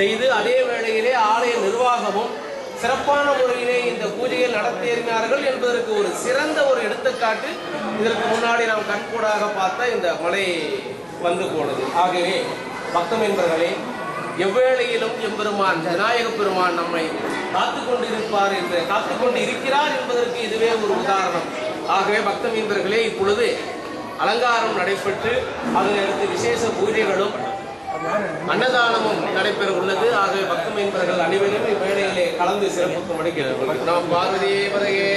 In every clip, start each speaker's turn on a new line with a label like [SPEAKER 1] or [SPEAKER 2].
[SPEAKER 1] செய்து அதே வேளையிலே ஆலய நிர்வாகமும் சிறப்பான முறையிலே இந்த பூஜைகள் நடத்தியிருந்தார்கள் என்பதற்கு ஒரு சிறந்த ஒரு எடுத்துக்காட்டு. இதற்கு முன்னாடி நாம் கண்கூடாக பார்த்த இந்த மலை வந்து போனது. ஆகவே பக்தம் என்பவர்களே எவ்வேளையிலும் எம்பெருமான் விநாயக பெருமான் நம்மை காத்து கொண்டிருப்பார் என்று காத்து கொண்டு இருக்கிறார் என்பதற்கு இதுவே ஒரு உதாரணம். ஆகவே பக்த மீன்பர்களே இப்பொழுது அலங்காரம் நடைபெற்று அதனையடுத்து விசேஷ பூஜைகளும் அன்னதானமும் நடைபெற உள்ளது. ஆகவே பக்த அனைவரும் இவ்வேளையிலே கலந்து சிறப்பு கேட்கிறோம் நாம் பார்வதியே
[SPEAKER 2] பதகே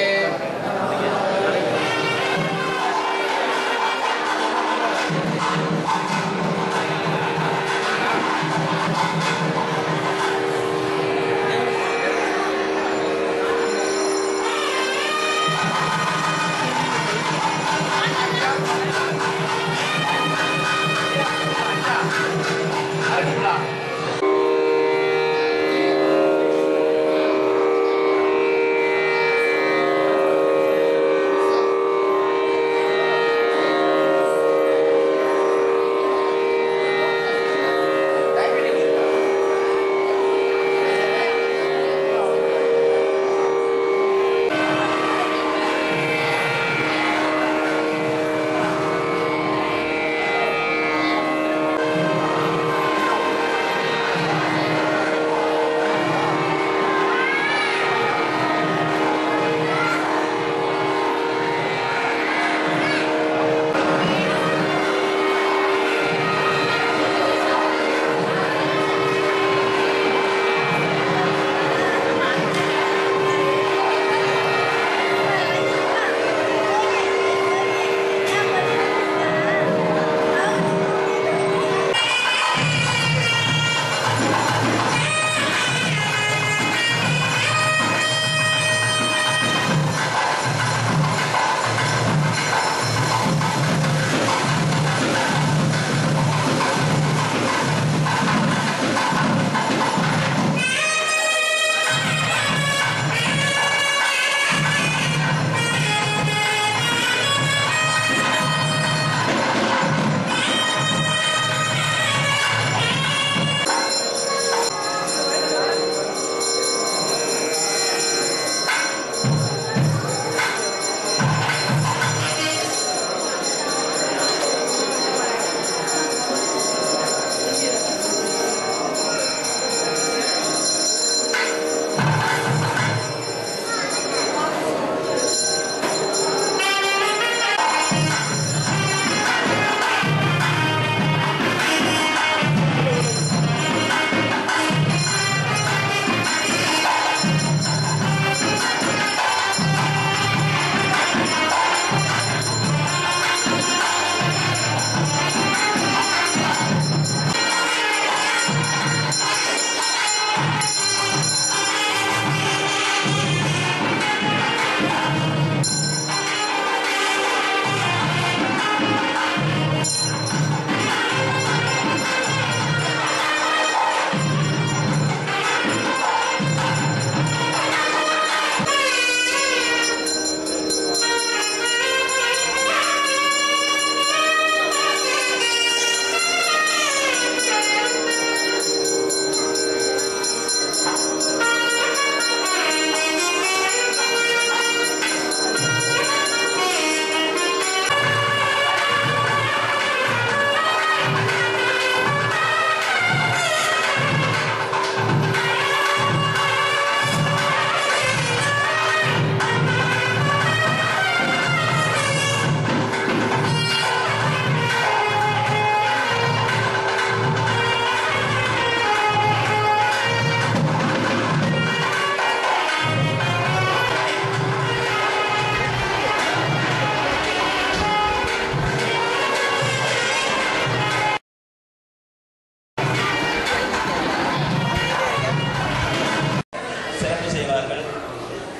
[SPEAKER 2] செய்வார்கள்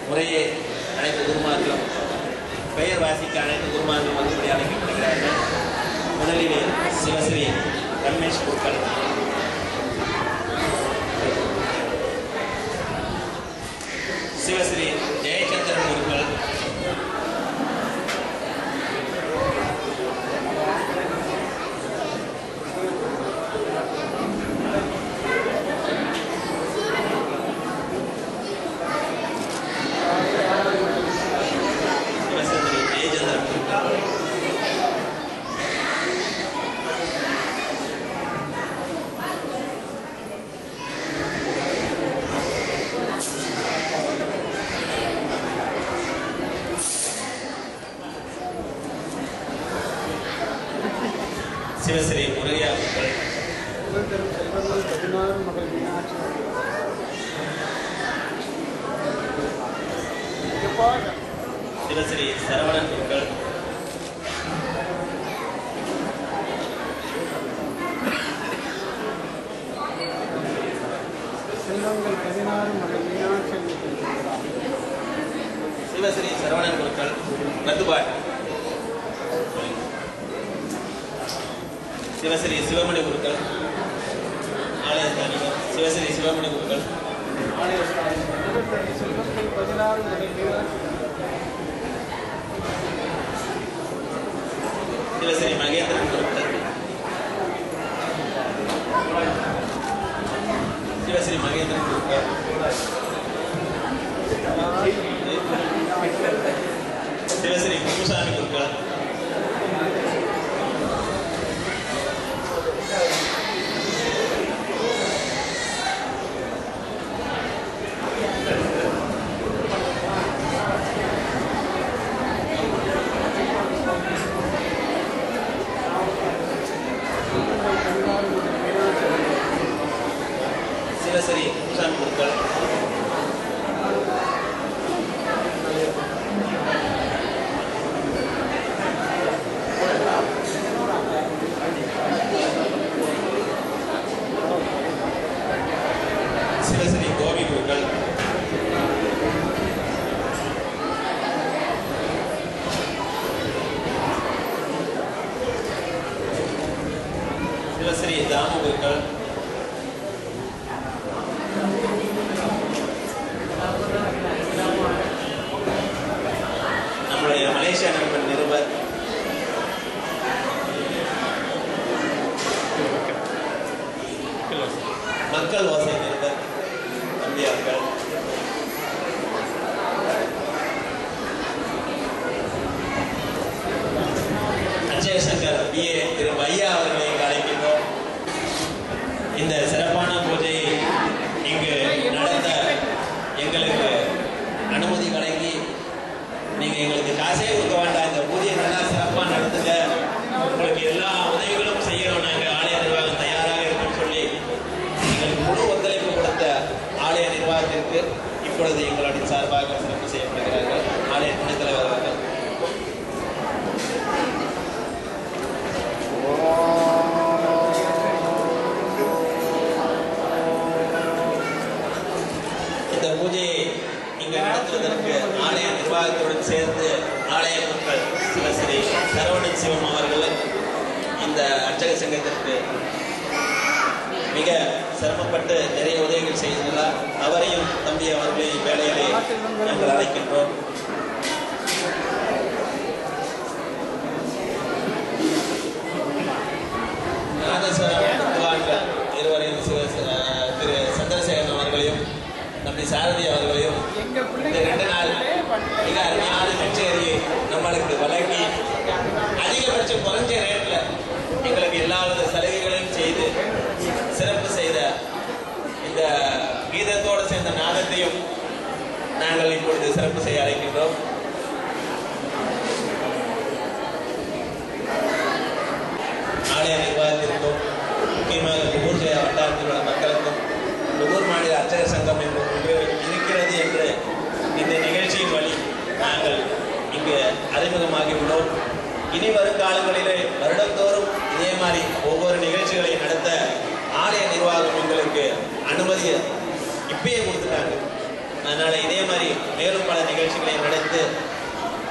[SPEAKER 2] முறையே அனைத்து குருமார்களும் பெயர் வாசிக்க அனைத்து குருமார்களும் வந்துபடி அழைக்கப்படுகிறார்கள். முதலிலே சிவஸ்ரீ ரமேஷ் குருக்கள். சிவஸ்ரீ ஜெயச்சந்திரன் குருக்கள் சிவஸ்ரீ முருகையா அவர்கள்
[SPEAKER 3] மகள்
[SPEAKER 2] சிவஸ்ரீ சரவணன் அவர்கள்
[SPEAKER 3] செல்வங்கள் பதினாறு மகள் மீனாட்சி
[SPEAKER 2] சிவஸ்ரீ சரவணன் குருக்கள் ரத்துபாட் சிவஸ்ரீ சிவமணி குருக்கள் ஆலய ஸ்தானிகர் சிவஸ்ரீ சிவமணி குருக்கள்
[SPEAKER 3] புகழ்பெறும் செல்வங்கள் பதினாறு மகள் மீனாட்சி
[SPEAKER 2] சிவஸ்ரீ மகேந்திரன் குருக்கள் சிவஸ்ரீ மகேந்திரன் குருக்கள் சிவஸ்ரீ குருசாமி குருக்கள் சிவஸ்ரீ குருசாமி குருக்கள் சிவஸ்ரீ கோபி குருக்கள் சிவஸ்ரீ தாமு குருக்கள் நம்முடைய மலேசியா நண்பன் நிருபர் மக்கள் ஓசை நிருபர் தம்பி அவர்கள் அஜய் சங்கர் பிஏ திரு வையா அவர்களை இங்கு அழைக்கின்றோம் இந்த சிறப்பான பூஜையை இங்கு நடத்த எங்களுக்கு அனுமதி வழங்கி நீங்க எங்களுக்கு காசே கொடுக்க வேண்டாம் இந்த பூஜையை நல்லா சிறப்பா நடத்துங்க உங்களுக்கு எல்லா உதவிகளும் செய்யணும் நாங்க ஆலய நிர்வாகம் தயாராக இருக்குன்னு சொல்லி எங்களுக்கு முழு ஒத்துழைப்பு கொடுத்த ஆலய நிர்வாகத்திற்கு இப்பொழுது எங்களுடைய சார்பாக சிறப்பு செய்யப்படுகிறார்கள் ஆலய துணைத் தலைவர் அவர்கள் இந்த பூஜையை இங்கு நடத்துவதற்கு ஆலய நிர்வாகத்துடன் சேர்ந்து ஆலய மக்கள் சிவஸ்ரீ சரவணன் சிவம் அவர்கள் இந்த சங்கத்திற்கு மிக சிரமப்பட்டு நிறைய உதவிகள் செய்துள்ளார் அவரையும் தம்பி அவர்களையும் வேலையிலே நாங்கள் அழைக்கின்றோம். இருவரையும் திரு சந்திரசேகரன் அவர்களையும் தம்பி சாரதி அவர்களையும் இந்த ரெண்டு நாள் மிக அருமையான கச்சேரியை நம்மளுக்கு வழங்கி அதிகபட்சம் குறைஞ்ச ரேட்ல எங்களுக்கு எல்லா வித சலுகைகளையும் செய்து சிறப்பு செய்த இந்த கீதத்தோடு சேர்ந்த நாதத்தையும் நாங்கள் இப்பொழுது சிறப்பு செய்ய அழைக்கின்றோம். ஆலய நிர்வாகத்திற்கும் முக்கியமாக நுகூர் ஜெயா வட்டாரத்தில் உள்ள மக்களுக்கும் நுகூர் மாநில அர்ச்சக சங்கம் என்று இருக்கிறது என்று இந்த நிகழ்ச்சியின் வழி நாங்கள் இங்கு அறிமுகமாகியுள்ளோம் இனி வரும் காலங்களிலே வருடந்தோறும் இதே மாதிரி ஒவ்வொரு நிகழ்ச்சிகளை நடத்த ஆலய நிர்வாகம் எங்களுக்கு அனுமதியை இப்பயே கொடுத்துட்டாங்க. அதனால் இதே மாதிரி மேலும் பல நிகழ்ச்சிகளை நடத்து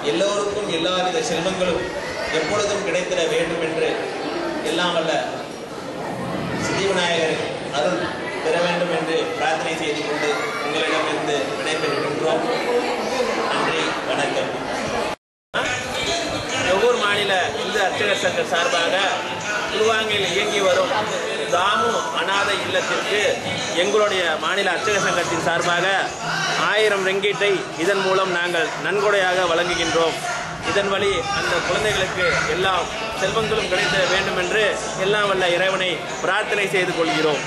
[SPEAKER 2] எல்லோருக்கும் எல்லாவித செல்வங்களும் எப்பொழுதும் கிடைத்திட வேண்டும் என்று எல்லாம் வல்ல அருள் பெற வேண்டும் என்று பிரார்த்தனை செய்து கொண்டு உங்களிடமிருந்து விடைபெறுகின்றோம். நன்றி வணக்கம். ஒவ்வொரு மாநில இந்து அர்ச்சகர் சங்க சார்பாக திருவாங்கையில் இயங்கி வரும் தாமு அனாதை இல்லத்திற்கு எங்களுடைய மாநில அர்ச்சக சங்கத்தின் சார்பாக ஆயிரம் ரெங்கீட்டை இதன் மூலம் நாங்கள் நன்கொடையாக வழங்குகின்றோம். இதன் வழி அந்த குழந்தைகளுக்கு எல்லா செல்வங்களும் கிடைத்த வேண்டும் என்று எல்லாம் வல்ல இறைவனை பிரார்த்தனை செய்து கொள்கிறோம்.